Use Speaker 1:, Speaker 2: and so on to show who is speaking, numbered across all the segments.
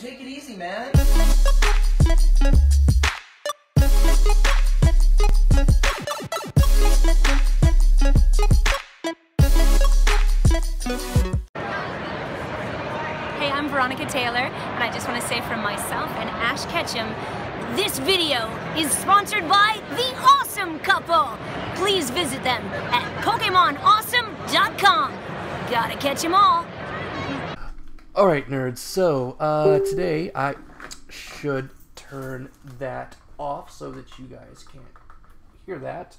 Speaker 1: Take it easy, man.
Speaker 2: Hey, I'm Veronica Taylor, and I just want to say from myself and Ash Ketchum, this video is sponsored by The Awesome Couple. Please visit them at PokemonAwesome.com. Gotta catch 'em all.
Speaker 3: Alright, nerds, so uh, today I should turn that off so that you guys can't hear that.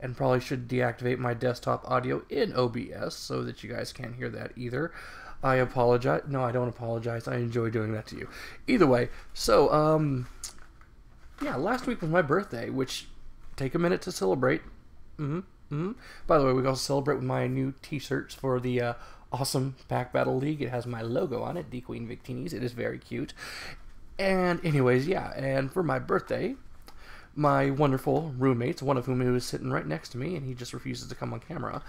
Speaker 3: And probably should deactivate my desktop audio in OBS so that you guys can't hear that either. I apologize. No, I don't apologize. I enjoy doing that to you. Either way, so, um, yeah, last week was my birthday, which take a minute to celebrate. Mm-hmm. Mm-hmm. By the way, we also celebrate with my new T-shirts for the uh, awesome Pack Battle League. It has my logo on it, D Queen Victinis. It is very cute. And anyways, yeah, and for my birthday, my wonderful roommates, one of whom is sitting right next to me, and he just refuses to come on camera,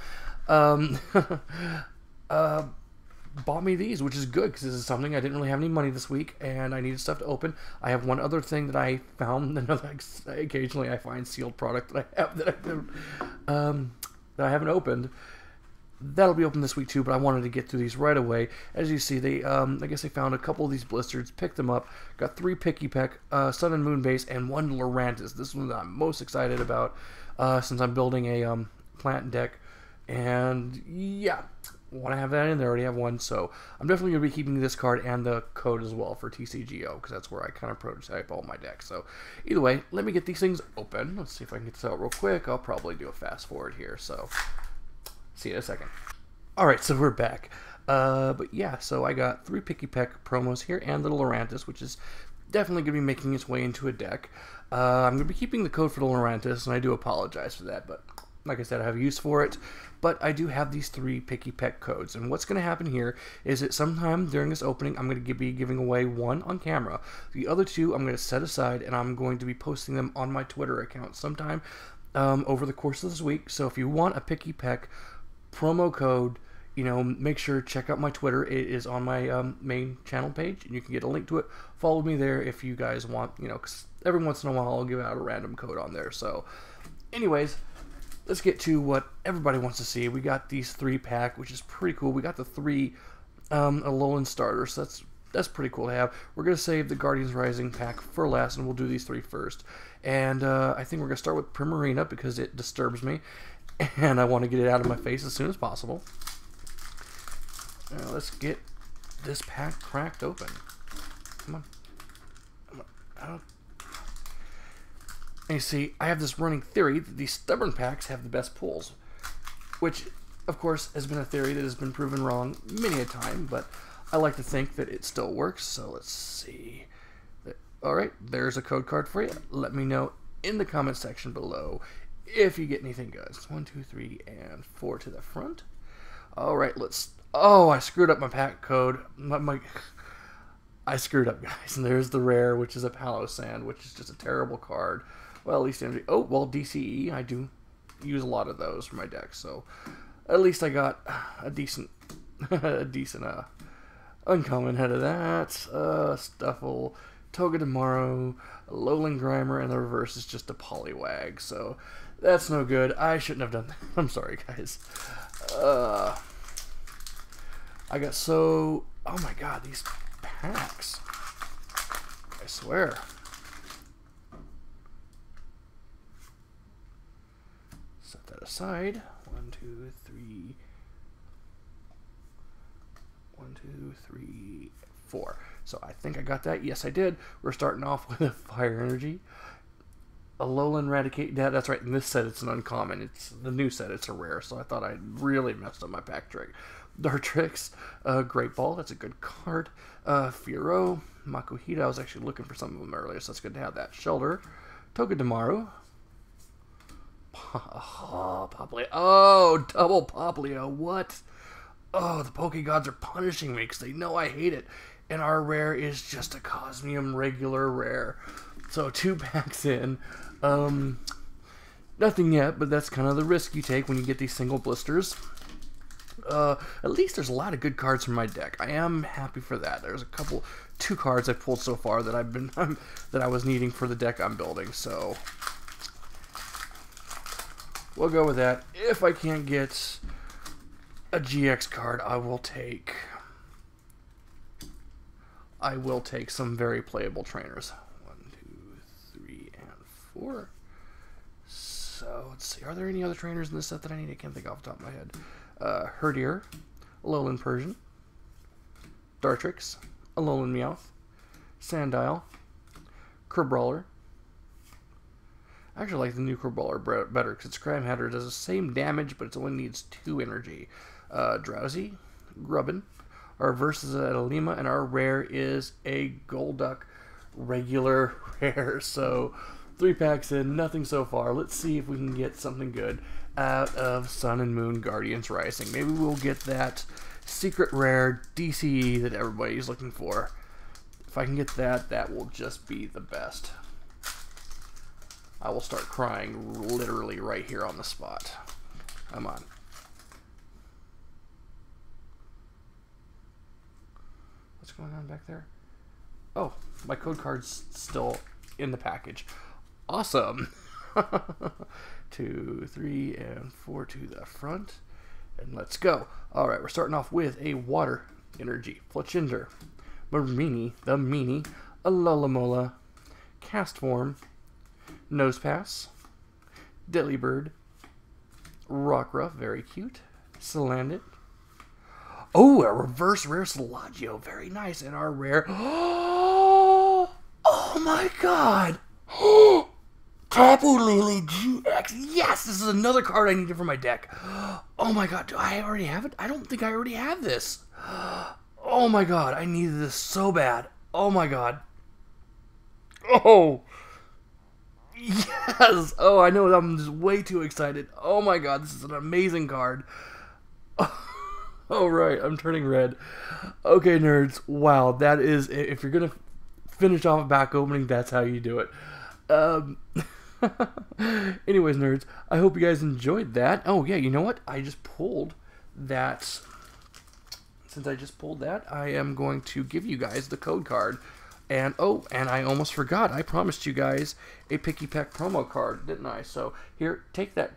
Speaker 3: um, uh, bought me these, which is good because this is something I didn't really have any money this week, and I needed stuff to open. I have one other thing that I found. Another occasionally I find sealed product that I have that I um, that I haven't opened. That'll be open this week too, but I wanted to get through these right away. As you see, they um, I guess they found a couple of these blisters, picked them up, got three Pikipek, uh, Sun and Moon base, and one Lurantis. This one I'm most excited about uh, since I'm building a um, plant deck, and yeah, want to have that in there. I already have one, so I'm definitely going to be keeping this card and the code as well for TCGO because that's where I kind of prototype all my decks. So either way, let me get these things open. Let's see if I can get this out real quick. I'll probably do a fast forward here. So see you in a second. All right, so we're back. Uh, but yeah, so I got three Pikipek promos here and the Lurantis, which is definitely going to be making its way into a deck. Uh, I'm going to be keeping the code for the Lurantis, and I do apologize for that, but like I said, I have use for it. But I do have these three Pikipek codes, and what's going to happen here is that sometime during this opening, I'm going to be giving away one on camera. The other two I'm going to set aside, and I'm going to be posting them on my Twitter account sometime um, over the course of this week. So if you want a Pikipek promo code, you know, make sure check out my Twitter. It is on my um, main channel page, and you can get a link to it. Follow me there if you guys want. You know, cause every once in a while I'll give out a random code on there. So, anyways, let's get to what everybody wants to see. We got these three pack, which is pretty cool. We got the three um, Alolan starters. So that's that's pretty cool to have. We're gonna save the Guardians Rising pack for last, and we'll do these three first. And uh, I think we're gonna start with Primarina because it disturbs me, and I want to get it out of my face as soon as possible. Now let's get this pack cracked open. Come on. Come on. And you see, I have this running theory that these stubborn packs have the best pulls, which, of course, has been a theory that has been proven wrong many a time, but I like to think that it still works, so let's see. Alright, there's a code card for you. Let me know in the comment section below if you get anything good. One, two, three, and four to the front. Alright, let's... Oh, I screwed up my pack code. My, my, I screwed up, guys. And there's the rare, which is a Palossand, which is just a terrible card. Well, at least energy. Oh, well, DCE. I do use a lot of those for my deck, so at least I got a decent, a decent uh, uncommon head of that. Uh, Stufful, tomorrow, Alolan Grimer, and the reverse is just a Poliwag. So that's no good. I shouldn't have done that. I'm sorry, guys. Uh, I got so. Oh my god, these packs. I swear. Set that aside. One, two, three. One, two, three, four. So I think I got that. Yes, I did. We're starting off with a fire energy. Alolan Raticate. Yeah, that's right. In this set, it's an uncommon. It's the new set. It's a rare. So I thought I really messed up my pack trick. Dartrix, uh, Great Ball. That's a good card. Uh, Firo, Makuhita. I was actually looking for some of them earlier, so it's good to have that. Shelter, Togedemaru. Oh, Popplio. Oh, double Popplio. What? Oh, the Poke Gods are punishing me because they know I hate it. And our rare is just a Cosmoem regular rare. So two packs in. Um, nothing yet, but that's kind of the risk you take when you get these single blisters. Uh, at least there's a lot of good cards from my deck. I am happy for that. There's a couple, two cards I've pulled so far that I've been that I was needing for the deck I'm building. So we'll go with that. If I can't get a GX card, I will take I will take some very playable trainers. One, two, three, and four. So let's see. Are there any other trainers in this set that I need? I can't think off the top of my head. Uh, Herdier, Alolan Persian, Dartrix, Alolan Meowth, Sandile, Crabrawler. I actually like the new Crabrawler better because its Crab Hatter does the same damage, but it only needs two energy. Uh, Drowzee, Grubbin. Our versus at a Lima, and our rare is a Golduck regular rare. So three packs in, nothing so far. Let's see if we can get something good out of Sun and Moon Guardians Rising. Maybe we'll get that secret rare DCE that everybody's looking for. If I can get that, that will just be the best. I will start crying literally right here on the spot. Come on. What's going on back there? Oh, my code card's still in the package. Awesome. Two, three, and four to the front. And let's go. All right, we're starting off with a water energy. Fletchinder, Mareanie, the Meanie, Alomomola, Castform, Nosepass, Delibird, Rockruff, very cute, Salandit. Oh, a reverse rare Slagio, very nice. And our rare. Oh my god! Tapu Lele GX. Yes, this is another card I needed for my deck. Oh my god, do I already have it? I don't think I already have this. Oh my god, I needed this so bad. Oh my god. Oh. Yes. Oh, I know. I'm just way too excited. Oh my god, this is an amazing card. Oh, right, I'm turning red. Okay, nerds. Wow, that is. If you're gonna finish off a back opening, that's how you do it. Um. anyways, nerds, I hope you guys enjoyed that. Oh yeah, you know what? I just pulled that. Since I just pulled that, I am going to give you guys the code card. And oh, and I almost forgot. I promised you guys a Pikipek promo card, didn't I? So here, take that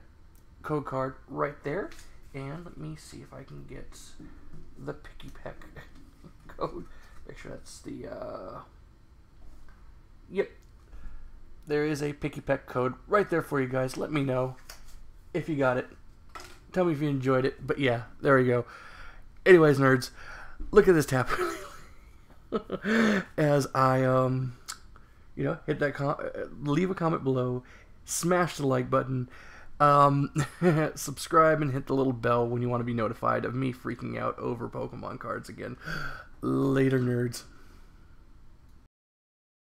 Speaker 3: code card right there. And let me see if I can get the Picky Peck code. Make sure that's the, uh... Yep. There is a Pikipek code right there for you guys. Let me know if you got it. Tell me if you enjoyed it. But yeah, there we go. Anyways, nerds, look at this tap. As I, um, you know, hit that com- leave a comment below, smash the like button, um, subscribe and hit the little bell when you want to be notified of me freaking out over Pokemon cards again. Later, nerds.